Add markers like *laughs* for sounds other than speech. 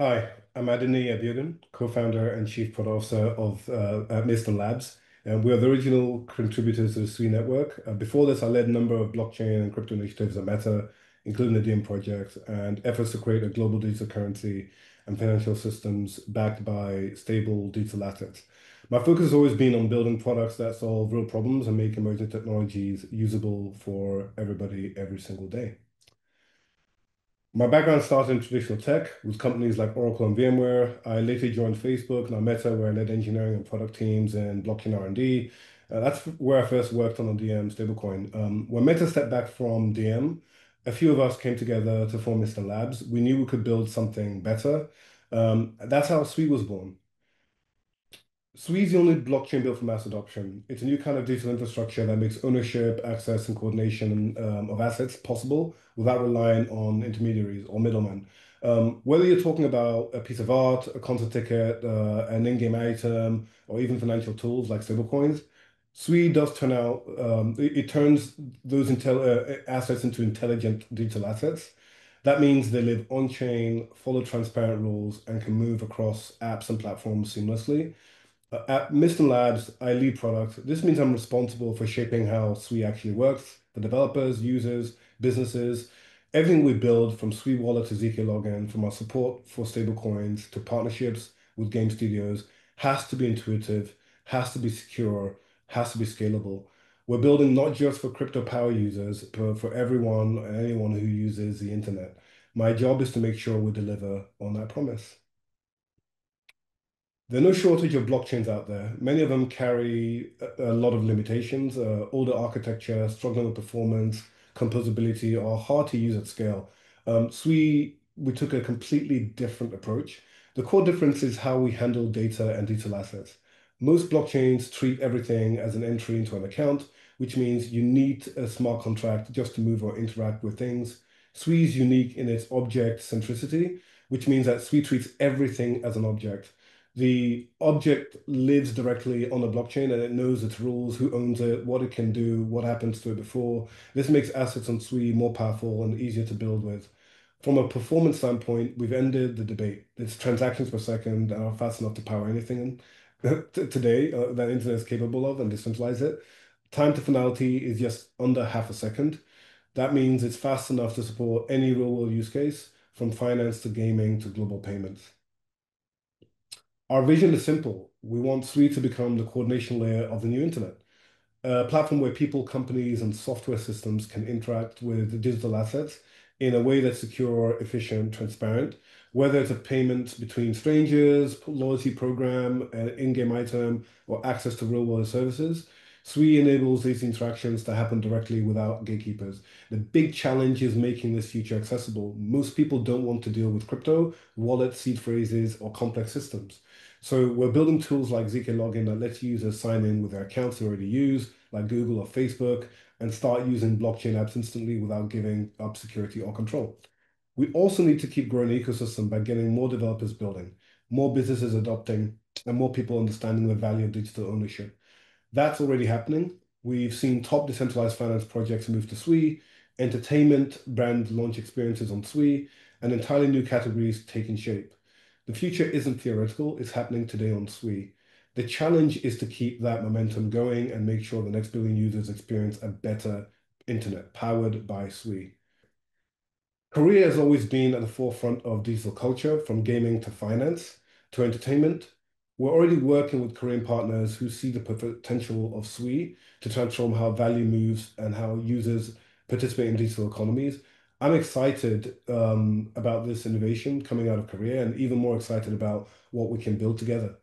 Hi, I'm Adeniyi Abiodun, co-founder and chief product officer of uh, Mysten Labs. And we are the original contributors to the Sui network. Uh, before this, I led a number of blockchain and crypto initiatives at Meta, including the Diem project and efforts to create a global digital currency and financial systems backed by stable digital assets. My focus has always been on building products that solve real problems and make emerging technologies usable for everybody every single day. My background started in traditional tech with companies like Oracle and VMware. I later joined Facebook, now Meta, where I led engineering and product teams and blockchain R&D. Uh, that's where I first worked on the Diem stablecoin. Um, when Meta stepped back from Diem, a few of us came together to form Mysten Labs. We knew we could build something better. Um, that's how Sui was born. Sui is the only blockchain built for mass adoption. It's a new kind of digital infrastructure that makes ownership, access, and coordination um, of assets possible without relying on intermediaries or middlemen. Um, whether you're talking about a piece of art, a concert ticket, uh, an in-game item, or even financial tools like stablecoins, Sui does turn out, um, it, it, turns those uh, assets into intelligent digital assets. That means they live on-chain, follow transparent rules, and can move across apps and platforms seamlessly. Uh, at Mysten Labs, I lead product. This means I'm responsible for shaping how Sui actually works for developers, users, businesses. Everything we build from Sui Wallet to ZK Login, from our support for stablecoins to partnerships with game studios, has to be intuitive, has to be secure, has to be scalable. We're building not just for crypto power users, but for everyone and anyone who uses the internet. My job is to make sure we deliver on that promise. There are no shortage of blockchains out there. Many of them carry a, lot of limitations. Uh, older architecture, struggling with performance, composability, are hard to use at scale. Um, we, we took a completely different approach. The core difference is how we handle data and digital assets. Most blockchains treat everything as an entry into an account, which means you need a smart contract just to move or interact with things. Sui is unique in its object centricity, which means that Sui treats everything as an object the object lives directly on the blockchain and it knows its rules, who owns it, what it can do, what happens to it before. This makes assets on Sui more powerful and easier to build with. From a performance standpoint, we've ended the debate. It's transactions per second are fast enough to power anything *laughs* today uh, that internet is capable of and decentralize it. Time to finality is just under half a second. That means it's fast enough to support any real world use case from finance to gaming to global payments. Our vision is simple. We want Sui to become the coordination layer of the new internet, a platform where people, companies, and software systems can interact with digital assets in a way that's secure, efficient, transparent, whether it's a payment between strangers, loyalty program, an in-game item, or access to real-world services. Sui enables these interactions to happen directly without gatekeepers. The big challenge is making this future accessible. Most people don't want to deal with crypto, wallets, seed phrases, or complex systems. So we're building tools like ZK Login that lets users sign in with their accounts they already use, like Google or Facebook, and start using blockchain apps instantly without giving up security or control. We also need to keep growing the ecosystem by getting more developers building, more businesses adopting, and more people understanding the value of digital ownership. That's already happening. We've seen top decentralized finance projects move to Sui, entertainment brand launch experiences on Sui, and entirely new categories taking shape. The future isn't theoretical, it's happening today on Sui. The challenge is to keep that momentum going and make sure the next billion users experience a better internet powered by Sui. Korea has always been at the forefront of digital culture, from gaming to finance to entertainment. We're already working with Korean partners who see the potential of Sui to transform how value moves and how users participate in digital economies. I'm excited um, about this innovation coming out of Korea and even more excited about what we can build together.